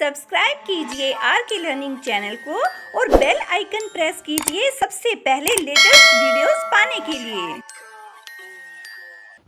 Subscribe कीजिए are K learning channel को और बेल आइकन प्रेस कीजिए सबसे पहले लेटेस्ट वीडियोस पाने के लिए।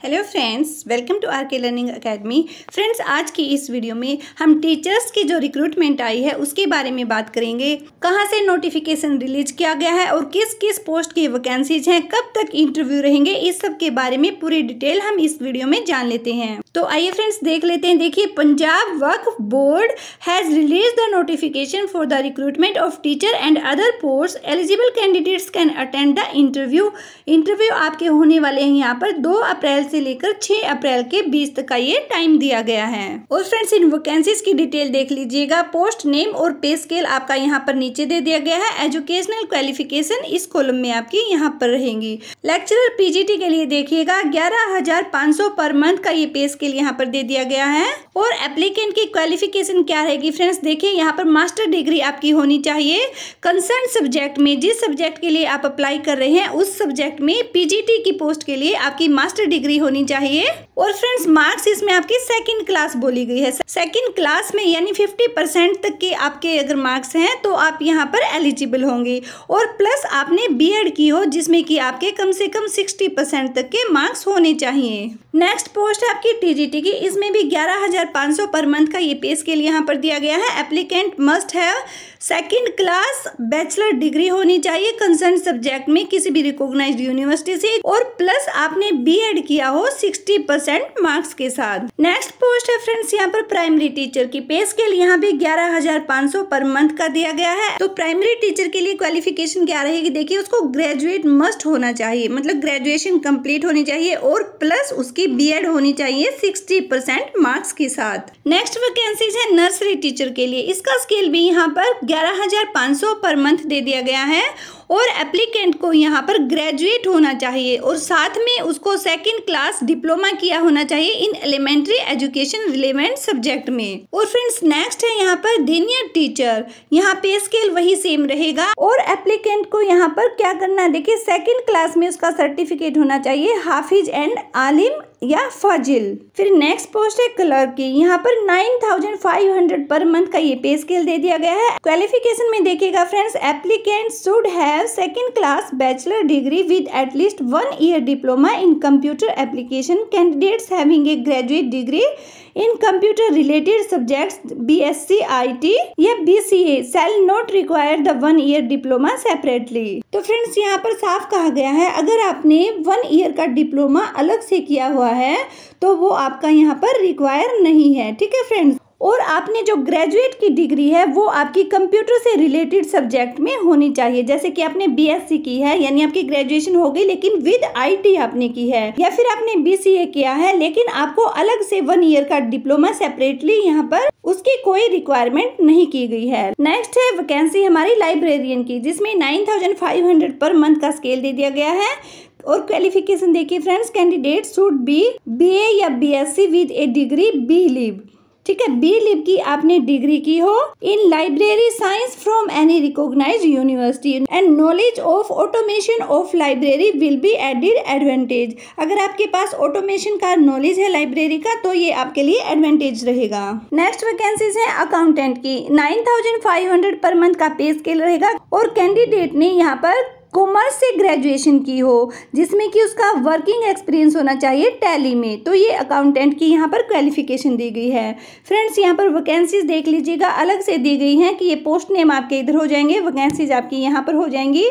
Hello friends welcome to R K learning academy friends आज की इस वीडियो में हम टीचर्स की जो रिक्रूटमेंट आई है, उसके बारे में बात करेंगे। कहाँ से नोटिफिकेशन रिलीज़ किया गया है और किस किस पोस्ट की वैकेंसीज हैं, कब तक इंटरव्यू रहेंगे, इस सब के बारे में पूरी डिटेल हम इस वीडियो में जान लेते हैं। तो आइए फ्रेंड्स देख लेते हैं। देखिए Punjab Waqf board has released the notification for the recruitment of teacher and other post eligible candidates can attend the interview interview आपके होने वाले हैं यहाँ पर दो अप्रैल से लेकर 6 अप्रैल के 20 तक का ये टाइम दिया गया है। और फ्रेंड्स इन वैकेंसीज की डिटेल देख लीजिएगा। पोस्ट नेम और पे स्केल आपका यहाँ पर नीचे दे दिया गया है। एजुकेशनल क्वालिफिकेशन इस कॉलम में आपकी यहाँ पर रहेंगी। लेक्चरर पीजीटी के लिए देखिएगा। ग्यारह हज़ार पाँच सौ पर मंथ का ये पे स्केल यहाँ पर दे दिया गया है। और एप्लीकेंट की क्वालिफिकेशन क्या रहेगी फ्रेंड्स देखिए, यहाँ पर मास्टर डिग्री आपकी होनी चाहिए। कंसर्न सब्जेक्ट में जिस सब्जेक्ट के लिए आप अप्लाई कर रहे हैं, उस सब्जेक्ट में पीजीटी की पोस्ट के लिए आपकी मास्टर डिग्री होनी चाहिए। और फ्रेंड्स मार्क्स इसमें आपकी सेकंड क्लास बोली गई है। सेकंड क्लास में यानी 50 परसेंट तक के आपके अगर मार्क्स हैं तो आप यहाँ पर एलिजिबल होंगे। और प्लस आपने बीएड की हो, जिसमें कि आपके कम से कम 60 परसेंट तक के मार्क्स होने चाहिए। नेक्स्ट पोस्ट है आपकी टीजीटी की। इसमें भी ग्यारह हज़ार पाँच सौ पर मंथ का ये पे स्केल यहाँ पर दिया गया है। Applicant must have second class bachelor degree होनी चाहिए। कंसर्न सब्जेक्ट में किसी भी रिकॉग्नाइज्ड यूनिवर्सिटी से। और प्लस आपने बीएड किया हो 60 परसेंट मार्क्स के साथ। नेक्स्ट पोस्ट है फ्रेंड्स यहाँ पर प्राइमरी टीचर की पे स्केल यहाँ भी ग्यारह हज़ार पाँच सौ पर मंथ का दिया गया है। तो प्राइमरी टीचर के लिए क्वालिफिकेशन क्या रहेगी? देखिए, उसको ग्रेजुएट मस्ट होना चाहिए। मतलब ग्रेजुएशन कंप्लीट होनी चाहिए और प्लस उसकी बी होनी चाहिए सिक्सटी मार्क्स के साथ। नेक्स्ट वैकेंसीज है नर्सरी टीचर के लिए। इसका स्केल भी यहाँ पर ग्यारह पर मंथ दे दिया गया है और एप्लीकेंट को यहाँ पर ग्रेजुएट होना चाहिए और साथ में उसको सेकंड क्लास डिप्लोमा किया होना चाहिए in elementary education relevant subject में। और फ्रेंड्स नेक्स्ट है यहाँ पर धीनियर टीचर यहाँ पे स्केल वही सेम रहेगा। और एप्लीकेंट को यहाँ पर क्या करना देखिए सेकेंड क्लास में उसका सर्टिफिकेट होना चाहिए हाफिज एंड आलिम या फाजिल। फिर नेक्स्ट पोस्ट है क्लर्क की। यहाँ पर nine thousand five hundred per month का ये पे स्केल दे दिया गया है। क्वालिफिकेशन में देखिएगा friends applicant should have second class bachelor degree with atleast one year diploma in computer application candidates having a graduate degree in computer related subjects B S C I T या B C A shall not require the one year diploma separately तो friends यहाँ पर साफ़ कहा गया है, अगर आपने वन ईयर का डिप्लोमा अलग से किया हुआ है तो वो आपका यहाँ पर रिक्वायर नहीं है। ठीक है फ्रेंड्स और आपने जो ग्रेजुएट की डिग्री है, वो आपकी कंप्यूटर से रिलेटेड सब्जेक्ट में होनी चाहिए। जैसे कि आपने बीएससी की है, यानी आपकी ग्रेजुएशन हो गई, लेकिन विद आईटी आपने की है, या फिर आपने बीसीए किया है, लेकिन आपको अलग से वन ईयर का डिप्लोमा सेपरेटली यहाँ पर उसकी कोई रिक्वायरमेंट नहीं की गई है। नेक्स्ट है वैकेंसी हमारी लाइब्रेरियन की, जिसमें nine thousand five hundred per month का स्केल दे दिया गया है। और क्वालिफिकेशन देखिए friends candidate should be BA या BSc with a degree B lib ठीक है बी लिप की आपने डिग्री की हो in library science from any recognise university and knowledge of automation of library will be added advantage अगर आपके पास ऑटोमेशन का नॉलेज है लाइब्रेरी का तो ये आपके लिए एडवांटेज रहेगा। नेक्स्ट वैकेंसीज है अकाउंटेंट की। Nine thousand five hundred per month का पे स्केल रहेगा और कैंडिडेट ने यहाँ पर कॉमर्स से ग्रेजुएशन की हो, जिसमें कि उसका वर्किंग एक्सपीरियंस होना चाहिए टैली में तो ये अकाउंटेंट की यहाँ पर क्वालिफिकेशन दी गई है। फ्रेंड्स यहाँ पर वैकेंसीज देख लीजिएगा, अलग से दी गई हैं कि ये पोस्ट नेम आपके इधर हो जाएँगे वैकेंसीज आपकी यहाँ पर हो जाएँगी।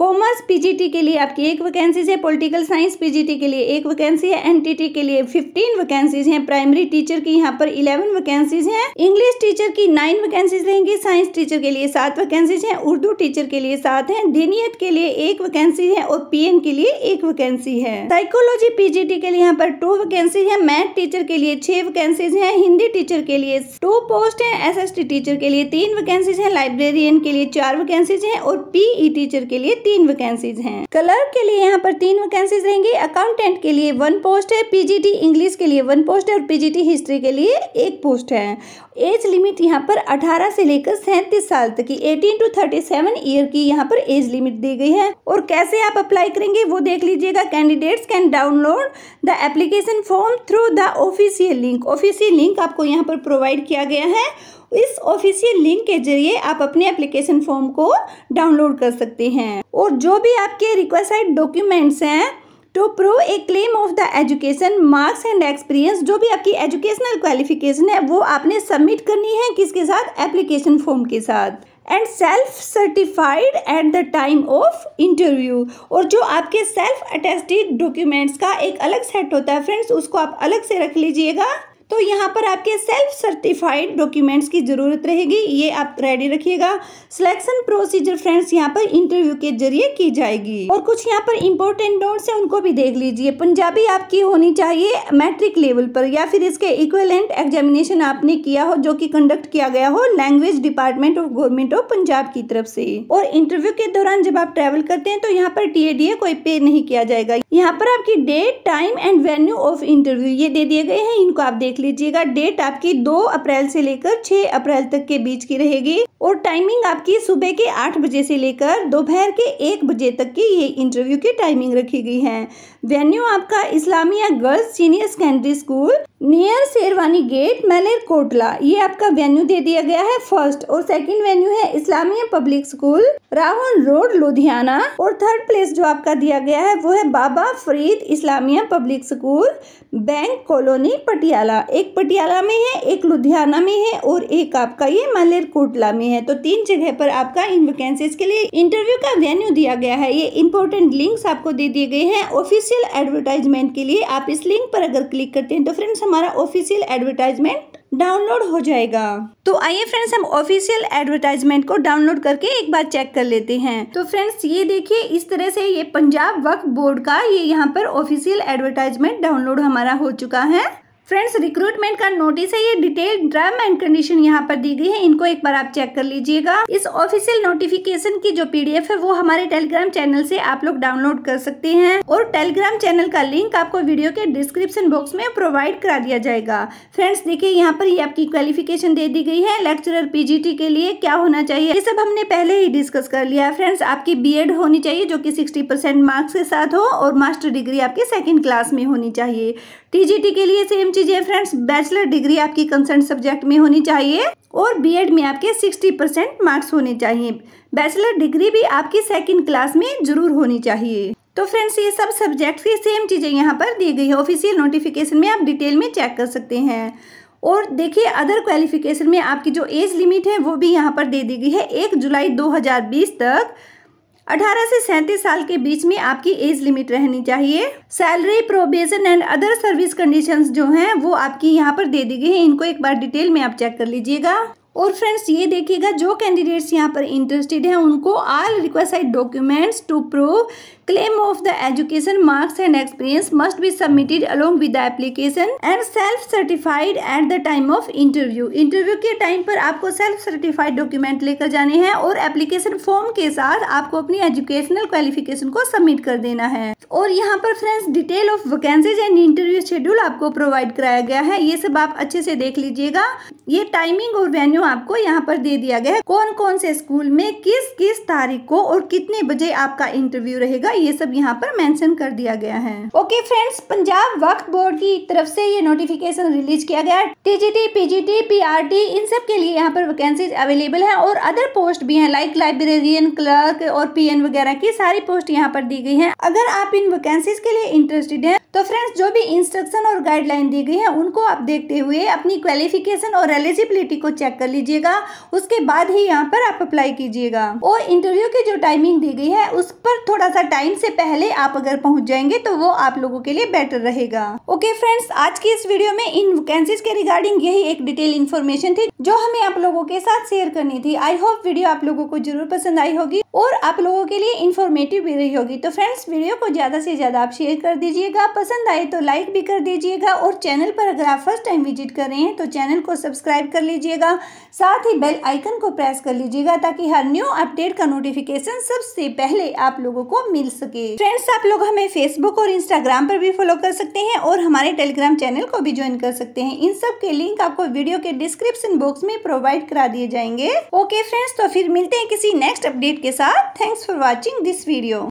कॉमर्स पीजीटी के लिए आपकी एक वैकेंसीज है पॉलिटिकल साइंस पीजीटी के लिए एक वैकेंसी है एनटीटी के लिए फिफ्टीन वैकेंसीज हैं प्राइमरी टीचर की यहाँ पर इलेवन वैकेंसीज हैं इंग्लिश टीचर की नाइन वैकेंसीज रहेंगी साइंस टीचर के लिए सात वैकेंसीज हैं उर्दू टीचर के लिए सात हैं डीनियत के लिए एक वैकेंसी है और पीएन के लिए एक वैकेंसी है साइकोलॉजी पीजीटी के लिए यहाँ पर टू वैकेंसी है मैथ टीचर के लिए छह वैकेंसीज है हिंदी टीचर के लिए टू पोस्ट है एस टीचर के लिए तीन वैकेंसीज है लाइब्रेरियन के लिए चार वैकेंसीज है और पीई टीचर के लिए तीन वैकेंसीज हैं। क्लर्क के लिए यहाँ पर तीन वैकेंसीज रहेंगी। अकाउंटेंट के लिए वन पोस्ट है। पीजीटी इंग्लिश के लिए वन पोस्ट है और पीजीटी हिस्ट्री के लिए एक पोस्ट है। एज लिमिट यहाँ पर 18 से लेकर सैंतीस साल तक की 18 टू 37 ईयर की यहाँ पर एज लिमिट दी गई है। और कैसे आप अप्लाई करेंगे वो देख लीजिएगा। Candidates can download the application form through the official link official link आपको यहाँ पर प्रोवाइड किया गया है। इस ऑफिशियल लिंक के ज़रिए आप अपने एप्लीकेशन फॉर्म को डाउनलोड कर सकते हैं। और जो भी आपके रिक्वेस्टेड डॉक्यूमेंट्स हैं to prove a claim of the education marks and experience जो भी आपकी एजुकेशनल क्वालिफिकेशन है, वो आपने सबमिट करनी है किसके साथ? एप्लीकेशन फॉर्म के साथ। And self certified at the time of interview और जो आपके सेल्फ अटेस्टेड डॉक्यूमेंट्स का एक अलग सेट होता है फ्रेंड्स उसको आप अलग से रख लीजिएगा। तो यहाँ पर आपके सेल्फ सर्टिफाइड डॉक्यूमेंट्स की ज़रूरत रहेगी। ये आप रेडी रखिएगा। सिलेक्शन प्रोसीजर फ्रेंड्स यहाँ पर इंटरव्यू के ज़रिए की जाएगी। और कुछ यहाँ पर इंपॉर्टेंट नोट्स है, उनको भी देख लीजिए। पंजाबी आपकी होनी चाहिए मैट्रिक लेवल पर, या फिर इसके इक्वलेंट एग्जामिनेशन आपने किया हो, जो कि कंडक्ट किया गया हो language department of government of Punjab की तरफ़ से। और इंटरव्यू के दौरान जब आप ट्रेवल करते हैं तो यहाँ पर टी कोई पे नहीं किया जाएगा। यहाँ पर आपकी date time and venue of interview ये दे दिए गए हैं, इनको आप देख लीजिएगा। डेट आपकी दो अप्रैल से लेकर छह अप्रैल तक के बीच की रहेगी और टाइमिंग आपकी सुबह के आठ बजे से लेकर दोपहर के एक बजे तक की ये इंटरव्यू की टाइमिंग रखी गई है। वेन्यू आपका Islamia girls senior secondary school near Sherwani gate Malerkotla. ये आपका वेन्यू दे दिया गया है फ़र्स्ट और सेकंड वेन्यू है Islamia public school Rahul road, Ludhiana. और थर्ड प्लेस जो आपका दिया गया है वो है Baba Farid Islamia public school bank colony Patiala. एक पटियाला में है, एक लुधियाना में है और एक आपका ये मलेर कोटला में है। तो तीन जगह पर आपका इन वैकेंसीज के लिए इंटरव्यू का वेन्यू दिया गया है। ये इंपॉर्टेंट लिंक्स आपको दे दिए गए हैं। ऑफिशियल एडवर्टाइजमेंट के लिए आप इस लिंक पर अगर क्लिक करते हैं तो फ्रेंड्स हमारा ऑफिशियल एडवर्टाइजमेंट डाउनलोड हो जाएगा। तो आइए फ्रेंड्स हम ऑफिशियल एडवर्टाइजमेंट को डाउनलोड करके एक बार चेक कर लेते हैं। तो फ्रेंड्स ये देखिए, इस तरह से ये पंजाब वक्फ बोर्ड का ये यहाँ पर ऑफिशियल एडवर्टाइजमेंट डाउनलोड हमारा हो चुका है। फ्रेंड्स रिक्रूटमेंट का नोटिस है, ये डिटेल टर्म एंड कंडीशन यहाँ पर दी गई है, इनको एक बार आप चेक कर लीजिएगा। इस ऑफिशियल नोटिफिकेशन की जो पीडीएफ है, वो हमारे टेलीग्राम चैनल से आप लोग डाउनलोड कर सकते हैं और टेलीग्राम चैनल का लिंक आपको वीडियो के डिस्क्रिप्शन बॉक्स में प्रोवाइड करा दिया जाएगा। फ्रेंड्स देखिए, यहाँ पर ये आपकी क्वालिफिकेशन दे दी गई है लेक्चरर पीजीटी के लिए क्या होना चाहिए, ये सब हमने पहले ही डिस्कस कर लिया है। फ्रेंड्स आपकी बी होनी चाहिए, जो की सिक्सटी मार्क्स के साथ हो और मास्टर डिग्री आपकी सेकेंड क्लास में होनी चाहिए। टीजीटी के लिए सेम चीज़ है फ्रेंड्स बैचलर डिग्री आपकी कंसर्न सब्जेक्ट में होनी चाहिए और बीएड में आपके 60 परसेंट मार्क्स होने चाहिए। बैचलर डिग्री भी आपकी सेकंड क्लास में ज़रूर होनी चाहिए। तो फ्रेंड्स ये सब सब्जेक्ट की सेम चीज़ें यहाँ पर दी गई है। ऑफिशियल नोटिफिकेशन में आप डिटेल में चेक कर सकते हैं। और देखिए अदर क्वालिफिकेशन में आपकी जो एज लिमिट है, वो भी यहाँ पर दे दी गई है। एक जुलाई 2020 तक। 18 से सैंतीस साल के बीच में आपकी एज लिमिट रहनी चाहिए। Salary probation and other service conditions जो हैं, वो आपकी यहाँ पर दे दी गई है। इनको एक बार डिटेल में आप चेक कर लीजिएगा। और फ्रेंड्स ये देखिएगा, जो कैंडिडेट्स यहाँ पर इंटरेस्टेड हैं, उनको all request documents to prove claim of the education marks and experience must be submitted along with the application and self certified at the time of interview interview के time पर आपको self certified document लेकर जाने हैं और application form के साथ आपको अपनी एजुकेशनल क्वालिफिकेशन को सबमिट कर देना है। और यहाँ पर friends detail of vacancies and interview schedule आपको प्रोवाइड कराया गया है। ये सब आप अच्छे से देख लीजिएगा। ये टाइमिंग और वेन्यू आपको यहाँ पर दे दिया गया है। कौन कौन से स्कूल में किस किस तारीख को और कितने बजे आपका इंटरव्यू रहेगा, ये सब यहाँ पर मेंशन कर दिया गया है। ओके फ्रेंड्स पंजाब वक्त बोर्ड की तरफ़ से ये नोटिफिकेशन रिलीज़ किया गया टीजीटी पीजीटी पीआरटी इन सब के लिए यहाँ पर वैकेंसीज अवेलेबल है और अदर पोस्ट भी है लाइक लाइब्रेरियन क्लर्क और पीएन वगैरह की सारी पोस्ट यहाँ पर दी गई है। अगर आप इन वैकेंसीज के लिए इंटरेस्टेड है तो फ्रेंड्स जो भी इंस्ट्रक्शन और गाइडलाइन दी गई है, उनको आप देखते हुए अपनी क्वालिफिकेशन और एलिजिबिलिटी को चेक कर लीजिएगा, उसके बाद ही यहाँ पर आप अप्लाई कीजिएगा। और इंटरव्यू की जो टाइमिंग दी गई है, उस पर थोड़ा सा टाइम से पहले आप अगर पहुँच जाएँगे तो वो आप लोगों के लिए बेटर रहेगा। ओके फ्रेंड्स आज की इस वीडियो में इन वैकेंसीज के रिगार्डिंग यही एक डिटेल इन्फॉर्मेशन थी, जो हमें आप लोगों के साथ शेयर करनी थी। आई होप वीडियो आप लोगों को ज़रूर पसंद आई होगी और आप लोगों के लिए इन्फॉर्मेटिव भी रही होगी। तो फ्रेंड्स वीडियो को ज़्यादा से ज़्यादा आप शेयर कर दीजिएगा, पसंद आए तो लाइक भी कर दीजिएगा और चैनल पर अगर आप फ़र्स्ट टाइम विज़िट कर रहे हैं तो चैनल को सब्सक्राइब सब्सक्राइब कर लीजिएगा। साथ ही बेल आइकन को प्रेस कर लीजिएगा ताकि हर न्यू अपडेट का नोटिफिकेशन सबसे पहले आप लोगों को मिल सके। फ्रेंड्स आप लोग हमें फेसबुक और इंस्टाग्राम पर भी फॉलो कर सकते हैं और हमारे टेलीग्राम चैनल को भी ज्वाइन कर सकते हैं। इन सब के लिंक आपको वीडियो के डिस्क्रिप्शन बॉक्स में प्रोवाइड करा दिए जाएँगे। ओके फ्रेंड्स तो फिर मिलते हैं किसी नेक्स्ट अपडेट के साथ। Thanks for watching this video